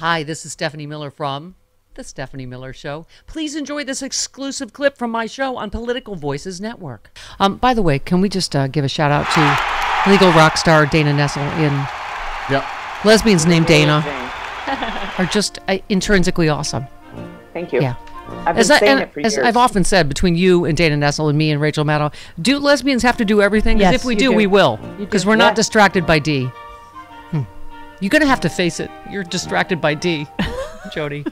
Hi, this is Stephanie Miller from The Stephanie Miller Show. Please enjoy this exclusive clip from my show on Political Voices Network. Um, by the way, can we just uh, give a shout out to legal rock star Dana Nessel in Yep. Lesbians Named Dana are just uh, intrinsically awesome. Thank you. Yeah. I've been As, I, and, it for as years. I've often said, between you and Dana Nessel and me and Rachel Maddow, do lesbians have to do everything? 'Cause Yes, if we do, do. we will. Because we're not distracted by D. You're going to have to face it. You're distracted by D, Jody.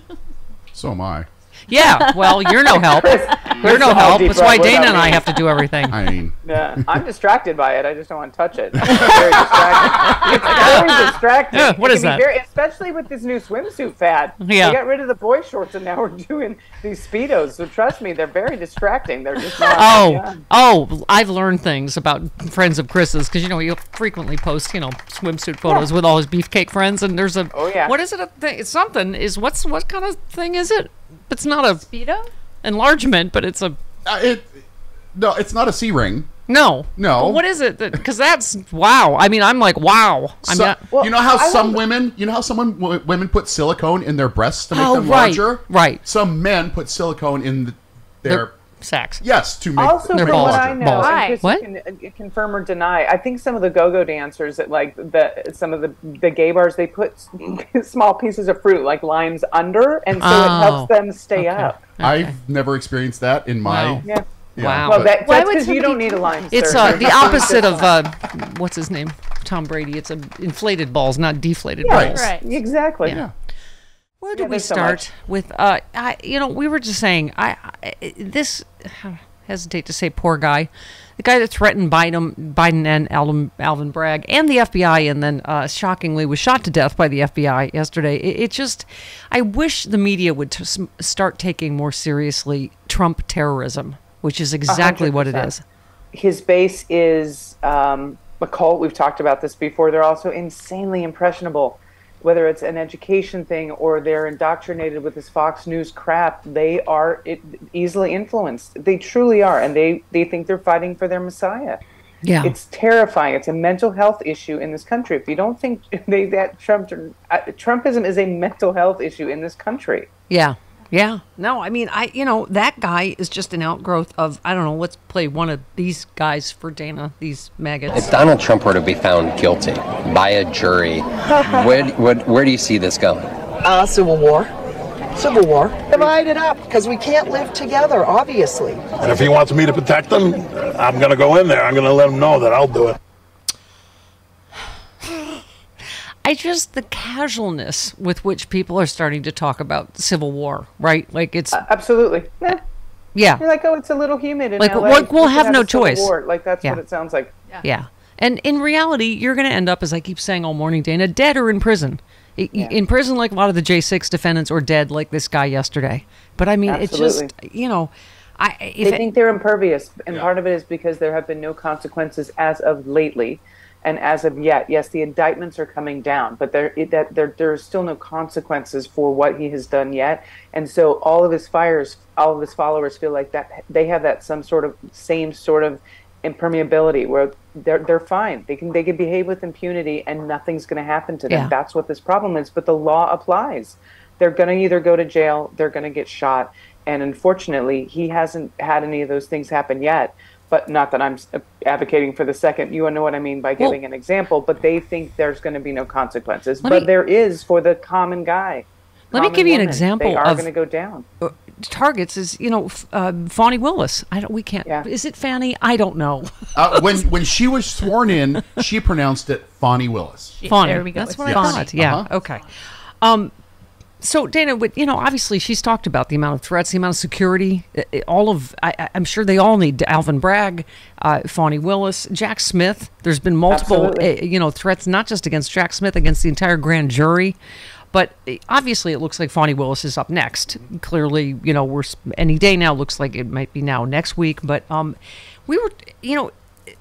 So am I. Yeah, well, you're no help. You're no help. That's why Dana and I have to do everything. I mean, Yeah, I'm distracted by it. I just don't want to touch it. It's very distracting. It's very distracting. Yeah, what It is can be that? Very, especially with this new swimsuit fad. Yeah. we got rid of the boy shorts and now we're doing these speedos. So trust me, they're very distracting. They're just not. Oh, yeah. oh! I've learned things about friends of Chris's because you know you frequently post you know swimsuit photos with all his beefcake friends, and there's a Oh, yeah. What is it? A thing? It's something. Is what's what kind of thing is it? But it's not a Speedo? enlargement, but it's a uh, it. No, it's not a C ring. no. No. Well, what is it? Because that's wow. I mean, I'm like wow. I'm So- not. Well, you know how I some women, you know how some w- women put silicone in their breasts to make Oh, them right, larger. right. Some men put silicone in the, their Their sacks. yes to make Also, They're from balls. what I know, Balls. and Why? Chris, What? can uh, confirm or deny. I think some of the go-go dancers that like the some of the the gay bars they put small pieces of fruit like limes under, and so Oh, it helps them stay okay. up. I've never experienced that in my. Wow. Yeah. yeah, Wow. Well, but- that, Why that's would because you don't need a lime. It's uh, the opposite of uh, what's his name? Tom Brady. It's a inflated balls, not deflated Yeah, balls. Right. Exactly. yeah. Where do Yeah, we there's so start with? Uh, I, you know, we were just saying, I, I this I hesitate to say poor guy, the guy that threatened Biden, Biden and Alvin, Alvin Bragg and the FBI, and then uh, shockingly was shot to death by the FBI yesterday. It, it just, I wish the media would start taking more seriously Trump terrorism, which is exactly what it 100%. is. His base is um, a cult. We've talked about this before. They're also insanely impressionable. Whether it's an education thing or they're indoctrinated with this Fox News crap, they are it, easily influenced. They truly are, and they they think they're fighting for their messiah. Yeah. It's terrifying. It's a mental health issue in this country. If you don't think they, that Trump uh, Trumpism is a mental health issue in this country. Yeah. Yeah. No, I mean, I, you know, that guy is just an outgrowth of, I don't know, let's play one of these guys for Dana, these maggots. If Donald Trump were to be found guilty by a jury, where, where, where do you see this going? uh, Civil War. Civil War. Divide it up because we can't live together, obviously. And if he wants me to protect them, I'm going to go in there. I'm going to let him know that I'll do it. I just, the casualness with which people are starting to talk about civil war, right? Like it's, Absolutely. Yeah. yeah. You're like, oh, it's a little humid in Like, LA. we'll- we'll We could have no choice. war. Like that's Yeah. what it sounds like. Yeah. yeah. And in reality, you're going to end up, as I keep saying all morning, Dana, dead or in prison. I- In prison, like a lot of the J6 defendants, or dead, like this guy yesterday. But I mean, it's just, you know, I, They if it, think they're impervious, and part of it is because there have been no consequences as of lately, and as of yet. Yes, the indictments are coming down, but there it, that there there's still no consequences for what he has done yet, and so all of his fires, all of his followers feel like that they have that some sort of same sort of impermeability where they're they're fine. They can they can behave with impunity, and nothing's going to happen to them. Yeah. That's what this problem is. But the law applies. They're going to either go to jail, they're going to get shot, and unfortunately, he hasn't had any of those things happen yet. But not that I'm advocating for the second. You know what I mean by Well- giving an example. But they think there's going to be no consequences. But me- there is for the common guy. Let me give you an example They are of- going to go down. targets is, you know, f- uh, Fani Willis. I don't, we can't, Yeah. is it Fanny? I don't know. Uh, when when she was sworn in, she pronounced it Fannie Willis. Fannie. There we go. That's It's what I thought. Yeah. Uh-huh. Okay. Um, so Dana, you know, obviously she's talked about the amount of threats, the amount of security, uh, uh, all of. I, I'm sure they all need Alvin Bragg, uh, Fani Willis, Jack Smith. There's been multiple, uh, you know, threats not just against Jack Smith, against the entire grand jury. But uh, obviously, it looks like Fani Willis is up next. Clearly, you know, we're any day now. Looks like it might be now next week. But um, we were, you know,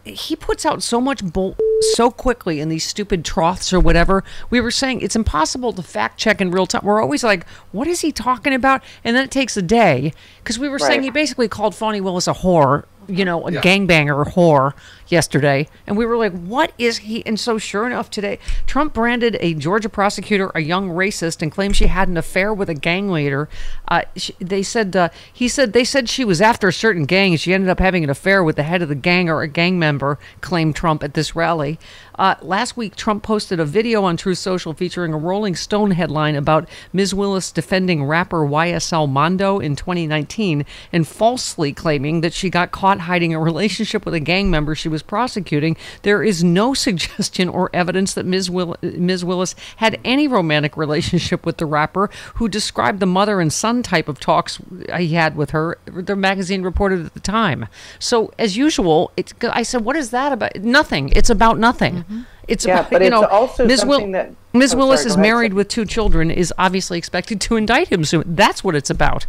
he puts out so much bull so quickly in these stupid troughs or whatever. We were saying it's impossible to fact check in real time. We're always like, what is he talking about? And then it takes a day because we were saying he basically called Fani Willis a whore, you know, a Yeah. gangbanger whore, yesterday, and we were like, "What is he?" And so, sure enough, today Trump branded a Georgia prosecutor a young racist and claimed she had an affair with a gang leader. Uh, she, they said uh, he said they said she was after a certain gang, and she ended up having an affair with the head of the gang or a gang member. Claimed Trump at this rally. Uh, last week, Trump posted a video on Truth Social featuring a Rolling Stone headline about Ms. Willis defending rapper YSL Mondo in 2019 and falsely claiming that she got caught hiding a relationship with a gang member she was prosecuting. There is no suggestion or evidence that Ms. Will- Ms. Willis had any romantic relationship with the rapper, who described the mother and son type of talks he had with her. The magazine reported at the time. So, as usual, it's, I said, "What is that about?" Nothing. It's about nothing. It's Yeah, about, but you it's know, also Ms. Will- that- Ms. oh, Willis sorry, is go ahead, married with two children, is obviously expected to indict him soon. That's what it's about,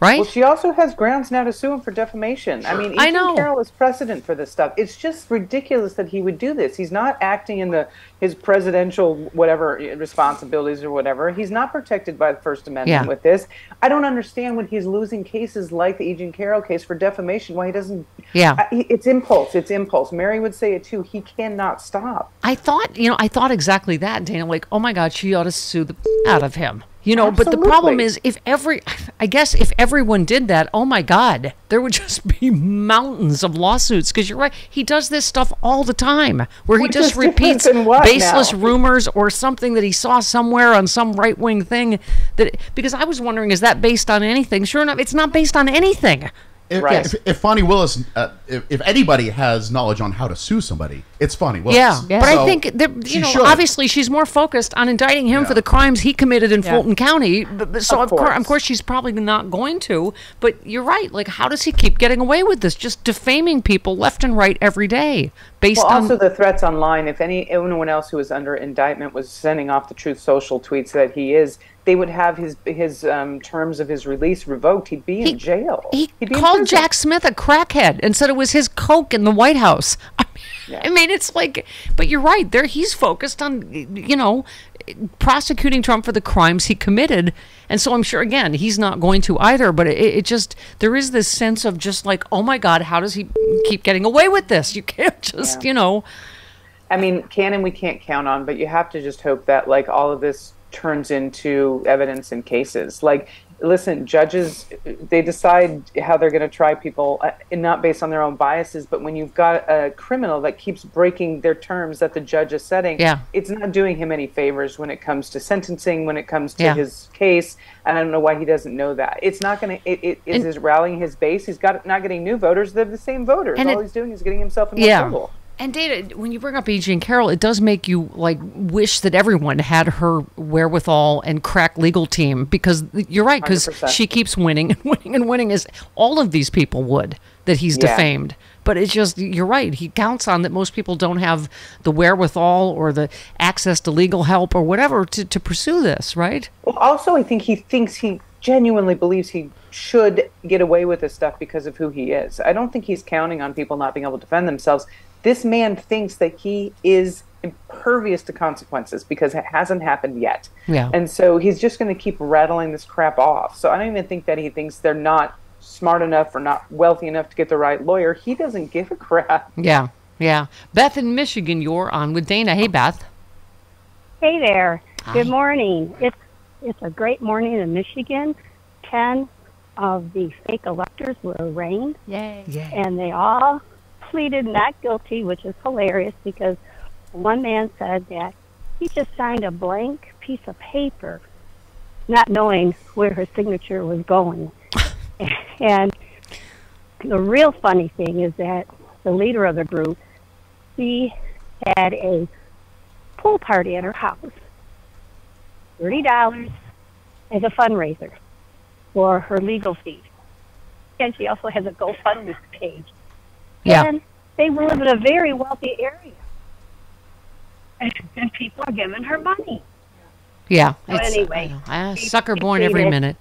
right? Well, she also has grounds now to sue him for defamation. I mean, I know. Carroll is precedent for this stuff. It's just ridiculous that he would do this. He's not acting in the his presidential whatever responsibilities or whatever. He's not protected by the First Amendment Yeah. with this. I don't understand when he's losing cases like the Agent Carroll case for defamation. Why he doesn't? Yeah. I, it's impulse. It's impulse. Mary would say it too. He cannot stop. I thought, you know, I thought exactly that, Dana. Like, oh my God, she ought to sue the out of him. You know, Absolutely. but the problem is, if every, I guess, if everyone did that, oh my God, there would just be mountains of lawsuits. Because you're right, he does this stuff all the time, where he Which just repeats baseless now? rumors or something that he saw somewhere on some right wing thing. That because I was wondering, is that based on anything? Sure enough, it's not based on anything. If, Right. if, if Fani Willis, uh, if, if anybody has knowledge on how to sue somebody, it's Fani Willis. Yeah, but I think that she you know, should. obviously, she's more focused on indicting him for the crimes he committed in Fulton County. But, but- so Of of, course. of course. course, she's probably not going to. But you're right. Like, how does he keep getting away with this? Just defaming people left and right every day, based Well, on also the threats online. If any anyone else who was under indictment was sending off the Truth Social tweets that he is, they would have his his um, terms of his release revoked. He'd be in jail. He called. Jack Smith a crackhead and said it was his coke in the White House. I mean, I mean, it's like, but you're right. There, he's focused on, you know, prosecuting Trump for the crimes he committed, and so I'm sure again he's not going to either. But it, it just there is this sense of just like, oh my God, how does he keep getting away with this? You can't just, you know, I mean, can and we can't count on, but you have to just hope that like all of this turns into evidence in cases. Like, listen, judges they decide how they're going to try people, uh, and not based on their own biases. But when you've got a criminal that keeps breaking their terms that the judge is setting, Yeah. it's not doing him any favors when it comes to sentencing, when it comes to Yeah. his case. And I don't know why he doesn't know that. It's not going to. It, it is And- his rallying his base. He's got not getting new voters. They're the same voters. And All it- he's doing is getting himself in yeah. trouble. And Dana, when you bring up E.G. and Carroll, it does make you like wish that everyone had her wherewithal and crack legal team because you're right because she keeps winning and winning and winning as all of these people would that he's Yeah. defamed. But it's just you're right. He counts on that most people don't have the wherewithal or the access to legal help or whatever to, to pursue this, right? Well, also, I think he thinks he genuinely believes he should get away with this stuff because of who he is. I don't think he's counting on people not being able to defend themselves. This man thinks that he is impervious to consequences because it hasn't happened yet. Yeah. And so he's just going to keep rattling this crap off. So I don't even think that he thinks they're not smart enough or not wealthy enough to get the right lawyer. He doesn't give a crap. Yeah, yeah. Beth in Michigan, you're on with Dana. Hey, Beth. Hey there. Hi. Good morning. It's it's a great morning in Michigan. Ten of the fake electors were arraigned, Yay. Yay. and they all pleaded not guilty, which is hilarious because one man said that he just signed a blank piece of paper, not knowing where his signature was going. and the real funny thing is that the leader of the group, she had a pool party at her house. Thirty dollars as a fundraiser for her legal fees. And she also has a GoFundMe page. Yeah. And they live in a very wealthy area. And, and people are giving her money. Yeah. So anyway, she- sucker born every minute.